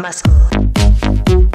Moscow.